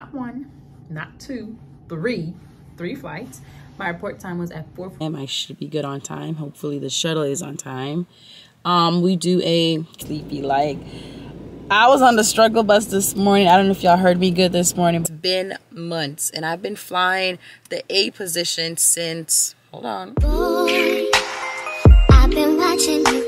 not one, not two, three, three flights. My report time was at 4 and I should be good on time. Hopefully the shuttle is on time. Um, we do a sleepy like I was on the struggle bus this morning. I don't know if y'all heard me good this morning. It's been months and I've been flying the A position since hold on. Boy, I've been watching you. you. Boy,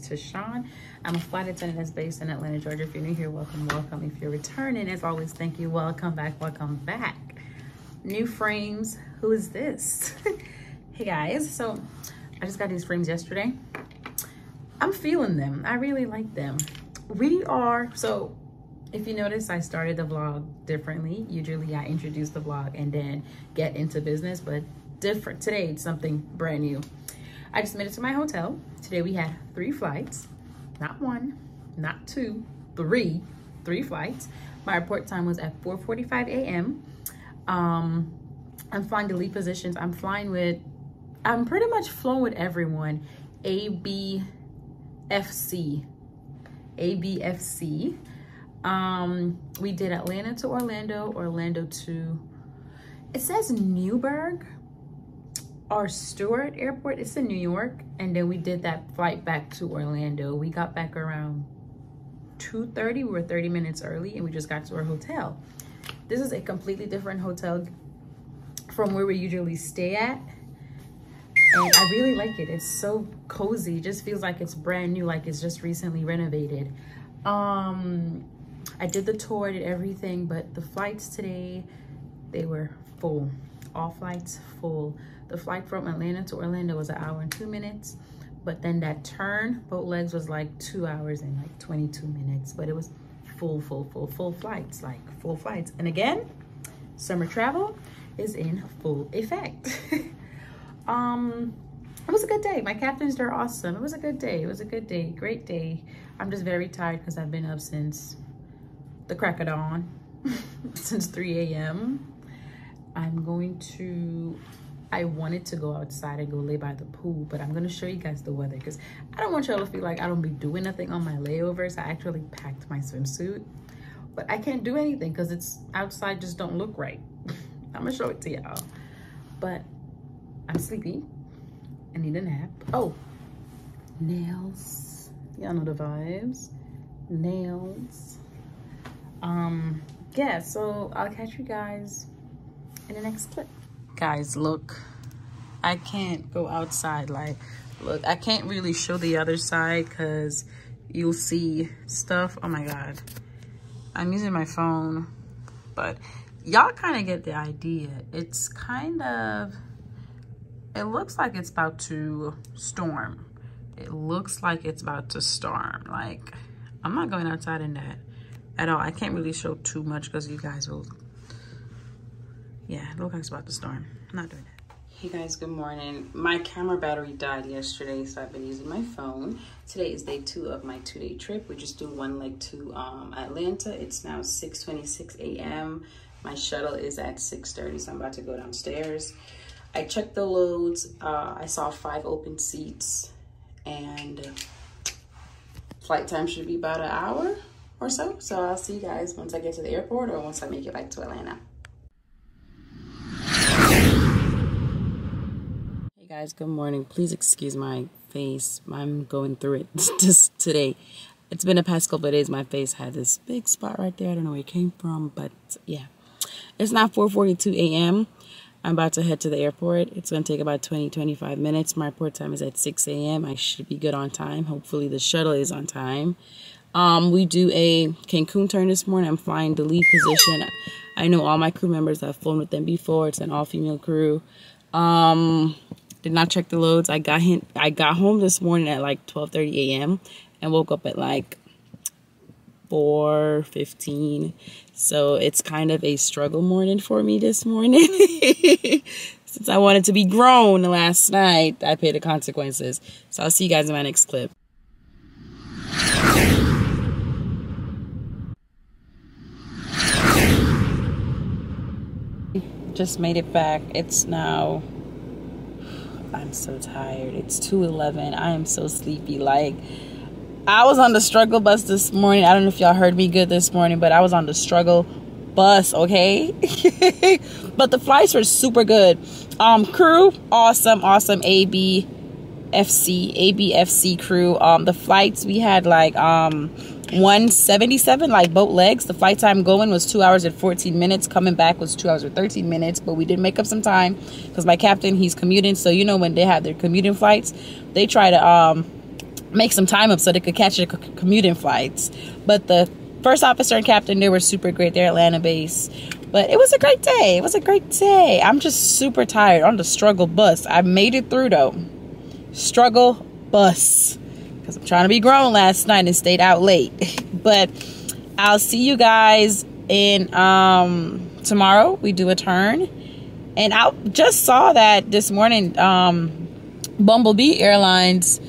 Tishawn. I'm a flight attendant that's based in Atlanta, Georgia. If you're new here, welcome, welcome. If you're returning, as always, thank you. Welcome back, welcome back. New frames. Who is this? hey guys, so I just got these frames yesterday. I'm feeling them. I really like them. We are, so if you notice, I started the vlog differently. Usually I introduce the vlog and then get into business, but different. Today, it's something brand new. I just made it to my hotel. Today we had three flights, not one, not two, three, three flights. My report time was at 4.45 a.m. Um, I'm flying the lead positions. I'm flying with, I'm pretty much flown with everyone. ABFC, ABFC. Um, we did Atlanta to Orlando, Orlando to, it says Newburgh, our Stewart Airport. It's in New York. And then we did that flight back to Orlando. We got back around 2.30. We were 30 minutes early and we just got to our hotel. This is a completely different hotel from where we usually stay at. And I really like it. It's so cozy. It just feels like it's brand new, like it's just recently renovated. Um, I did the tour, did everything, but the flights today, they were full. All flights full. The flight from Atlanta to Orlando was an hour and two minutes. But then that turn, boat legs was like two hours and like 22 minutes. But it was full, full, full, full flights, like full flights. And again, summer travel is in full effect. um, it was a good day. My captains, they're awesome. It was a good day. It was a good day. Great day. I'm just very tired because I've been up since the crack of dawn, since 3 a.m. I'm going to I wanted to go outside and go lay by the pool, but I'm gonna show you guys the weather because I don't want y'all to feel like I don't be doing nothing on my layovers. I actually packed my swimsuit, but I can't do anything because it's outside just don't look right. I'm gonna show it to y'all. But I'm sleepy. I need a nap. Oh, nails. Y'all know the vibes. Nails. Um, yeah, so I'll catch you guys in the next clip guys look i can't go outside like look i can't really show the other side because you'll see stuff. Oh my god. I'm using my phone but y'all kind of get the idea. It's kind of it looks like it's about to storm. It looks like it's about to storm. Like i'm not going outside in that at all. I can't really show too much because you guys will yeah, it's about to storm. I'm not doing that. Hey guys, good morning. My camera battery died yesterday, so I've been using my phone. Today is day two of my two-day trip. We just do one leg to um, Atlanta. It's now 6.26 a.m. My shuttle is at 6.30, so I'm about to go downstairs. I checked the loads. Uh, I saw five open seats, and flight time should be about an hour or so. So I'll see you guys once I get to the airport or once I make it back to Atlanta. Guys good morning please excuse my face i'm going through it just today it's been a past couple of days my face had this big spot right there i don't know where it came from but yeah it's now 4:42 a.m i'm about to head to the airport it's going to take about 20 25 minutes my report time is at 6 a.m i should be good on time hopefully the shuttle is on time um, we do a Cancun turn this morning. I'm flying the lead position. I know all my crew members. I've flown with them before. It's an all-female crew. Um, did not check the loads. I got him, I got home this morning at like 12:30 a.m. and woke up at like 4:15. So it's kind of a struggle morning for me this morning. Since I wanted to be grown last night, I paid the consequences. So I'll see you guys in my next clip. Just made it back. It's now I'm so tired. It's 2:11. I am so sleepy. Like I was on the struggle bus this morning. I don't know if y'all heard me good this morning, but I was on the struggle bus, okay? but the flights were super good. Um crew, awesome, awesome AB FC, ABFC crew. Um the flights we had like um 177 like boat legs. The flight time going was two hours and 14 minutes. Coming back was two hours and 13 minutes but we did make up some time because my captain he's commuting. So you know when they have their commuting flights they try to um make some time up so they could catch the commuting flights. But the first officer and captain they were super great. They're atlanta base but it was a great day. It was a great day. I'm just super tired. On the struggle bus. I made it through though. Struggle bus because I'm trying to be grown last night and stayed out late. but I'll see you guys in um, tomorrow. We do a turn. And I just saw that this morning, um, Bumblebee Airlines,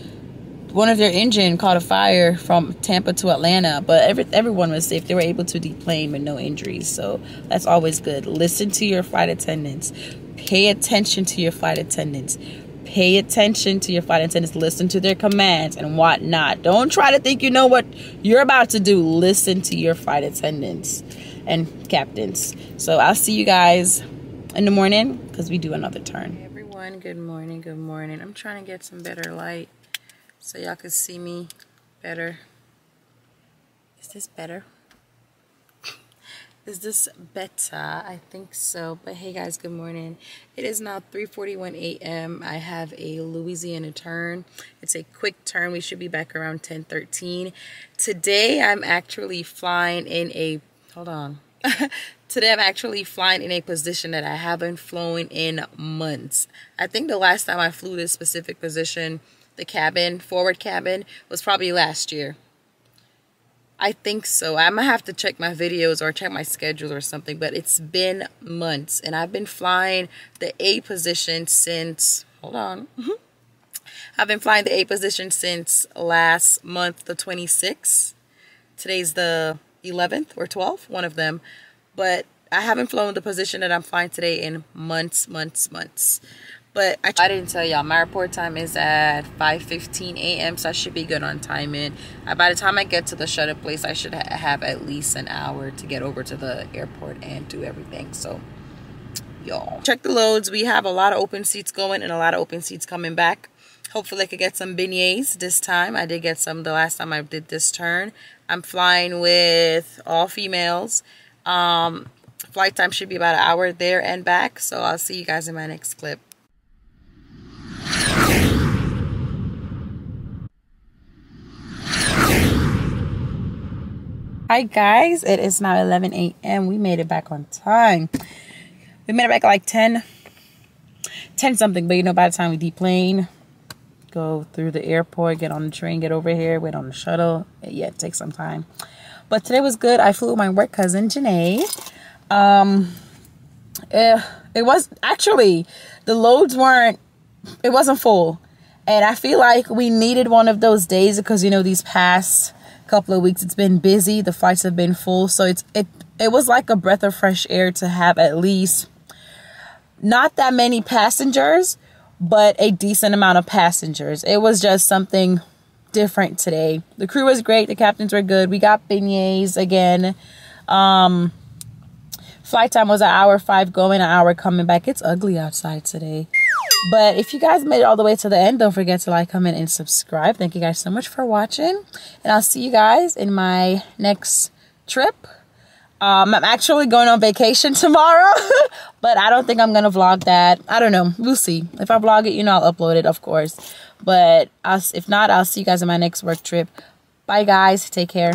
one of their engine caught a fire from Tampa to Atlanta, but every, everyone was safe. They were able to deplane with no injuries, so that's always good. Listen to your flight attendants. Pay attention to your flight attendants pay attention to your flight attendants, listen to their commands and whatnot. Don't try to think you know what you're about to do. Listen to your flight attendants and captains. So I'll see you guys in the morning because we do another turn. Hey everyone, good morning, good morning. I'm trying to get some better light so y'all can see me better. Is this better? Is this better? I think so. But hey guys, good morning. It is now 3.41 a.m. I have a Louisiana turn. It's a quick turn. We should be back around 10.13. Today, I'm actually flying in a, hold on. Today I'm actually flying in a position that I haven't flown in months. I think the last time I flew this specific position, the cabin, forward cabin, was probably last year. I think so. I'm gonna have to check my videos or check my schedule or something, but it's been months and I've been flying the A position since, hold on. I've been flying the A position since last month, the 26th. Today's the 11th or 12th, one of them. But I haven't flown the position that I'm flying today in months, months, months. But I, I didn't tell y'all, my report time is at 5.15 a.m. So I should be good on timing. Uh, by the time I get to the shuttle place, I should ha have at least an hour to get over to the airport and do everything. So, y'all. Check the loads. We have a lot of open seats going and a lot of open seats coming back. Hopefully I could get some beignets this time. I did get some the last time I did this turn. I'm flying with all females. Um, flight time should be about an hour there and back. So I'll see you guys in my next clip. Hi guys, it is now 11 a.m. We made it back on time. We made it back like 10, 10 something, but you know, by the time we deplane, go through the airport, get on the train, get over here, wait on the shuttle. Yeah, it takes some time. But today was good. I flew with my work cousin, Janae. Um, eh, it was actually, the loads weren't, it wasn't full. And I feel like we needed one of those days because, you know, these past couple of weeks. It's been busy. The flights have been full. So it's it it was like a breath of fresh air to have at least not that many passengers but a decent amount of passengers. It was just something different today. The crew was great. The captains were good. We got beignets again. Um flight time was an hour five going an hour coming back. It's ugly outside today but if you guys made it all the way to the end, don't forget to like, comment, and subscribe. Thank you guys so much for watching. And I'll see you guys in my next trip. Um, I'm actually going on vacation tomorrow, but I don't think I'm going to vlog that. I don't know. We'll see. If I vlog it, you know, I'll upload it, of course. But I'll, if not, I'll see you guys in my next work trip. Bye, guys. Take care.